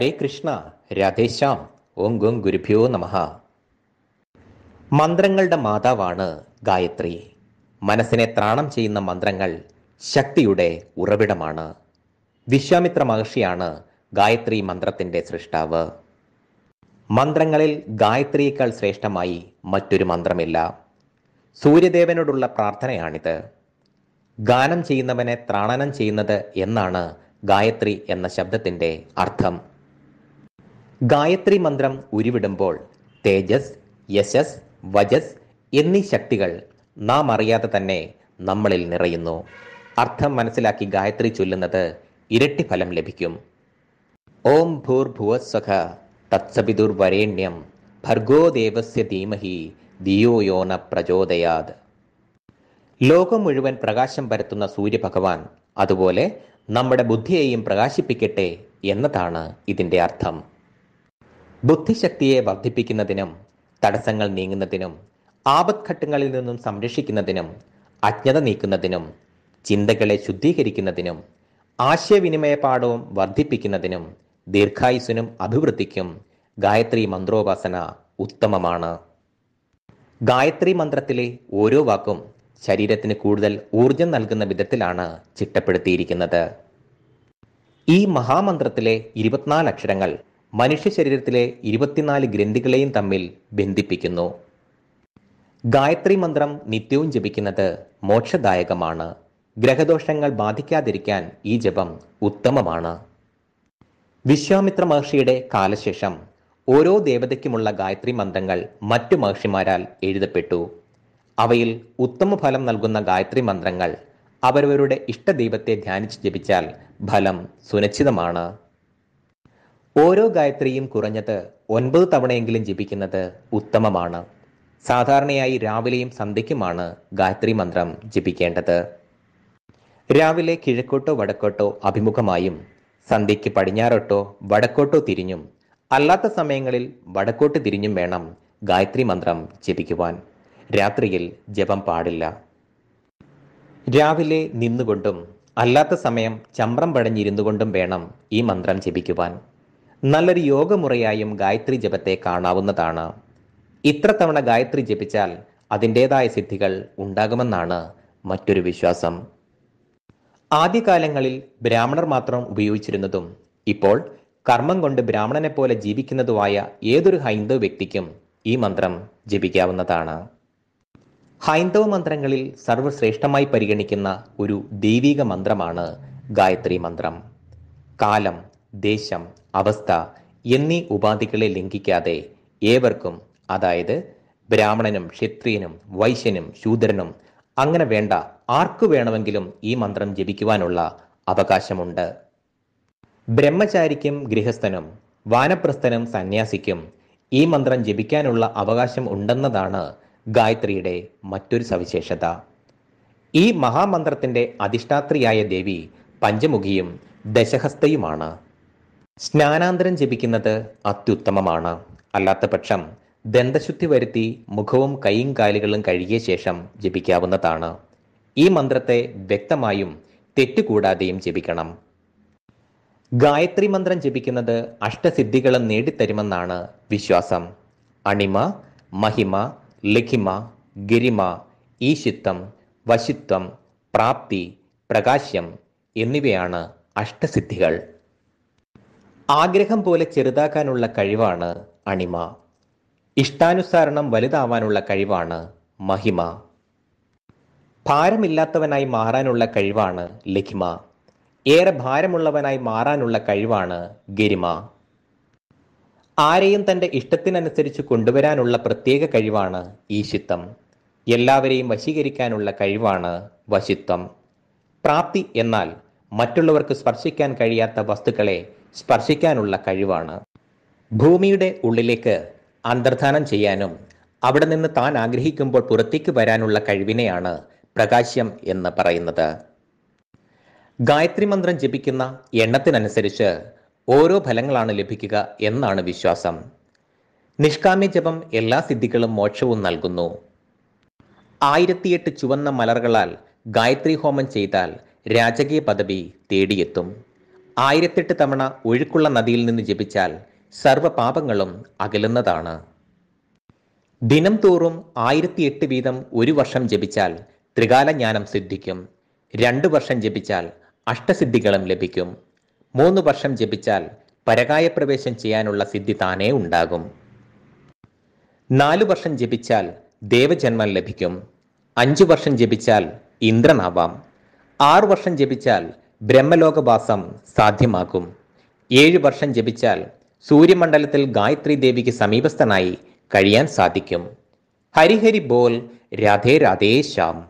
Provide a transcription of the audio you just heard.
ഹരേ കൃഷ്ണ രാധേശ്യാം ഓം ഗും ഗുരുഭ്യോ നമ. മന്ത്രങ്ങളുടെ മാതാവാണ് ഗായത്രി. മനസ്സിനെ ത്രാണം ചെയ്യുന്ന മന്ത്രങ്ങൾ ശക്തിയുടെ ഉറവിടമാണ്. വിശ്വാമിത്ര മഹർഷിയാണ് ഗായത്രി മന്ത്രത്തിന്റെ സൃഷ്ടാവ്. മന്ത്രങ്ങളിൽ ഗായത്രിയേക്കാൾ ശ്രേഷ്ഠമായി മറ്റൊരു മന്ത്രമില്ല. സൂര്യദേവനോടുള്ള പ്രാർത്ഥനയാണിത്. ഗാനം ചെയ്യുന്നവനെ ത്രാണനം ചെയ്യുന്നത് എന്നാണ് ഗായത്രി എന്ന ശബ്ദത്തിന്റെ അർത്ഥം. ഗായത്രി മന്ത്രം ഉരുവിടുമ്പോൾ തേജസ് യശസ് വജസ് എന്നീ ശക്തികൾ നാം അറിയാതെ തന്നെ നമ്മളിൽ നിറയുന്നു. അർത്ഥം മനസ്സിലാക്കി ഗായത്രി ചൊല്ലുന്നത് ഇരട്ടി ഫലം ലഭിക്കും. ഓം ഭൂർഭുവസ്വഖ തത്സപിതുർ വരേണ്യം ഭർഗോ ദേവസ്യ ധീമഹി ദിയോ യോന പ്രചോദയാത്. ലോകം മുഴുവൻ പ്രകാശം പരത്തുന്ന സൂര്യഭഗവാൻ അതുപോലെ നമ്മുടെ ബുദ്ധിയെയും പ്രകാശിപ്പിക്കട്ടെ എന്നതാണ് ഇതിന്റെ അർത്ഥം. ബുദ്ധിശക്തിയെ വർദ്ധിപ്പിക്കുന്നതിനും തടസ്സങ്ങൾ നീങ്ങുന്നതിനും ആപത്ഘട്ടങ്ങളിൽ നിന്നും സംരക്ഷിക്കുന്നതിനും അജ്ഞത നീക്കുന്നതിനും ചിന്തകളെ ശുദ്ധീകരിക്കുന്നതിനും ആശയവിനിമയ പാഠവും വർദ്ധിപ്പിക്കുന്നതിനും ദീർഘായുസിനും അഭിവൃദ്ധിക്കും ഗായത്രി മന്ത്രോപാസന ഉത്തമമാണ്. ഗായത്രി മന്ത്രത്തിലെ ഓരോ വാക്കും ശരീരത്തിന് കൂടുതൽ ഊർജം നൽകുന്ന വിധത്തിലാണ് ചിട്ടപ്പെടുത്തിയിരിക്കുന്നത്. ഈ മഹാമന്ത്രത്തിലെ ഇരുപത്തിനാല് അക്ഷരങ്ങൾ മനുഷ്യ ശരീരത്തിലെ ഇരുപത്തിനാല് ഗ്രന്ഥികളെയും തമ്മിൽ ബന്ധിപ്പിക്കുന്നു. ഗായത്രി മന്ത്രം നിത്യവും ജപിക്കുന്നത് മോക്ഷദായകമാണ്. ഗ്രഹദോഷങ്ങൾ ബാധിക്കാതിരിക്കാൻ ഈ ജപം ഉത്തമമാണ്. വിശ്വാമിത്ര മഹർഷിയുടെ കാലശേഷം ഓരോ ദേവതയ്ക്കുമുള്ള ഗായത്രി മന്ത്രങ്ങൾ മറ്റു മഹർഷിമാരാൽ എഴുതപ്പെട്ടു. അവയിൽ ഉത്തമ ഫലം നൽകുന്ന ഗായത്രി മന്ത്രങ്ങൾ അവരവരുടെ ഇഷ്ടദൈവത്തെ ധ്യാനിച്ച് ജപിച്ചാൽ ഫലം സുനിശ്ചിതമാണ് ഓരോ ഗായത്രിയും കുറഞ്ഞത് ഒൻപത് തവണയെങ്കിലും ജപിക്കുന്നത് ഉത്തമമാണ്. സാധാരണയായി രാവിലെയും സന്ധ്യയ്ക്കുമാണ് ഗായത്രി മന്ത്രം ജപിക്കേണ്ടത്. രാവിലെ കിഴക്കോട്ടോ വടക്കോട്ടോ അഭിമുഖമായും സന്ധ്യയ്ക്ക് പടിഞ്ഞാറോട്ടോ വടക്കോട്ടോ തിരിഞ്ഞും അല്ലാത്ത സമയങ്ങളിൽ വടക്കോട്ട് തിരിഞ്ഞും വേണം ഗായത്രി മന്ത്രം ജപിക്കുവാൻ. രാത്രിയിൽ ജപം പാടില്ല. രാവിലെ നിന്നുകൊണ്ടും അല്ലാത്ത സമയം ചമ്രം പടഞ്ഞിരുന്നു കൊണ്ടും വേണം ഈ മന്ത്രം ജപിക്കുവാൻ. നല്ലൊരു യോഗമുറയായും ഗായത്രി ജപത്തെ കാണാവുന്നതാണ്. ഇത്ര തവണ ഗായത്രി ജപിച്ചാൽ അതിന്റെതായ സിദ്ധികൾ ഉണ്ടാകുമെന്നാണ് മറ്റൊരു വിശ്വാസം. ആദ്യകാലങ്ങളിൽ ബ്രാഹ്മണർ മാത്രം ഉപയോഗിച്ചിരുന്നതും ഇപ്പോൾ കർമ്മം കൊണ്ട് ബ്രാഹ്മണനെ പോലെ ജീവിക്കുന്നതുമായ ഏതൊരു ഹൈന്ദവ വ്യക്തിക്കും ഈ മന്ത്രം ജപിക്കാവുന്നതാണ്. ഹൈന്ദവ മന്ത്രങ്ങളിൽ സർവശ്രേഷ്ഠമായി പരിഗണിക്കുന്ന ഒരു ദൈവിക മന്ത്രമാണ് ഗായത്രി മന്ത്രം. കാലം ദേശം അവസ്ഥ എന്നീ ഉപാധികളെ ലംഘിക്കാതെ ഏവർക്കും അതായത് ബ്രാഹ്മണനും ക്ഷത്രിയനും വൈശ്യനും ശൂദ്രനും അങ്ങനെ വേണ്ട ആർക്കു വേണമെങ്കിലും ഈ മന്ത്രം ജപിക്കുവാനുള്ള അവകാശമുണ്ട്. ബ്രഹ്മചാരിക്കും ഗൃഹസ്ഥനും വാനപ്രസ്ഥനും സന്യാസിക്കും ഈ മന്ത്രം ജപിക്കാനുള്ള അവകാശം ഉണ്ടെന്നതാണ് ഗായത്രിയുടെ മറ്റൊരു സവിശേഷത. ഈ മഹാമന്ത്രത്തിന്റെ അധിഷ്ഠാത്രിയായ ദേവി പഞ്ചമുഖിയും ദശഹസ്തയുമാണ്. സ്നാനാന്തരം ജപിക്കുന്നത് അത്യുത്തമമാണ്. അല്ലാത്ത പക്ഷം ദന്തശുദ്ധി വരുത്തി മുഖവും കൈയും കാലുകളും കഴുകിയ ശേഷം ജപിക്കാവുന്നതാണ്. ഈ മന്ത്രത്തെ വ്യക്തമായും തെറ്റുകൂടാതെയും ജപിക്കണം. ഗായത്രി മന്ത്രം ജപിക്കുന്നത് അഷ്ടസിദ്ധികളും നേടിത്തരുമെന്നാണ് വിശ്വാസം. അണിമ മഹിമ ലിഖിമ ഗിരിമ ഈശിത്വം വശിത്വം പ്രാപ്തി പ്രകാശ്യം എന്നിവയാണ് അഷ്ടസിദ്ധികൾ. ആഗ്രഹം പോലെ ചെറുതാക്കാനുള്ള കഴിവാണ് അണിമ. ഇഷ്ടാനുസരണം വലുതാവാനുള്ള കഴിവാണ് മഹിമ. ഭാരമില്ലാത്തവനായി മാറാനുള്ള കഴിവാണ് ലഖിമ ഏറെ ഭാരമുള്ളവനായി മാറാനുള്ള കഴിവാണ് ഗരിമ. ആരെയും തന്റെ ഇഷ്ടത്തിനനുസരിച്ച് കൊണ്ടുവരാനുള്ള പ്രത്യേക കഴിവാണ് ഈശിത്വം എല്ലാവരെയും വശീകരിക്കാനുള്ള കഴിവാണ് വശിത്വം. പ്രാപ്തി എന്നാൽ മറ്റുള്ളവർക്ക് സ്പർശിക്കാൻ കഴിയാത്ത വസ്തുക്കളെ സ്പർശിക്കാനുള്ള കഴിവാണ്. ഭൂമിയുടെ ഉള്ളിലേക്ക് അന്തർധാനം ചെയ്യാനും അവിടെ നിന്ന് താൻ ആഗ്രഹിക്കുമ്പോൾ പുറത്തേക്ക് വരാനുള്ള കഴിവിനെയാണ് പ്രകാശ്യം എന്ന് പറയുന്നത്. ഗായത്രി മന്ത്രം ജപിക്കുന്ന എണ്ണത്തിനനുസരിച്ച് ഓരോ ഫലങ്ങളാണ് ലഭിക്കുക എന്നാണ് വിശ്വാസം. നിഷ്കാമ്യ ജപം എല്ലാ സിദ്ധികളും മോക്ഷവും നൽകുന്നു. ആയിരത്തിയെട്ട് ചുവന്ന മലറുകളാൽ ഗായത്രി ഹോമം ചെയ്താൽ രാജകീയ പദവി തേടിയെത്തും. ആയിരത്തെട്ട് തവണ ഒഴുക്കുള്ള നദിയിൽ നിന്ന് ജപിച്ചാൽ സർവ പാപങ്ങളും അകലുന്നതാണ്. ദിനം തോറും ആയിരത്തി എട്ട് വീതം ഒരു വർഷം ജപിച്ചാൽ ത്രികാല ജ്ഞാനം സിദ്ധിക്കും. രണ്ട് വർഷം ജപിച്ചാൽ അഷ്ടസിദ്ധികളും ലഭിക്കും. മൂന്ന് വർഷം ജപിച്ചാൽ പരകായ പ്രവേശം ചെയ്യാനുള്ള സിദ്ധി താനേ ഉണ്ടാകും. നാലു വർഷം ജപിച്ചാൽ ദേവജന്മം ലഭിക്കും. അഞ്ചു വർഷം ജപിച്ചാൽ ഇന്ദ്രനാവാം. ആറു വർഷം ജപിച്ചാൽ ബ്രഹ്മലോകവാസം സാധ്യമാകും. ഏഴ് വർഷം ജപിച്ചാൽ സൂര്യമണ്ഡലത്തിൽ ഗായത്രി ദേവിക്ക് സമീപസ്ഥനായി കഴിയാൻ സാധിക്കും. ഹരിഹരി ബോൽ രാധേ രാധേ ശ്യാം.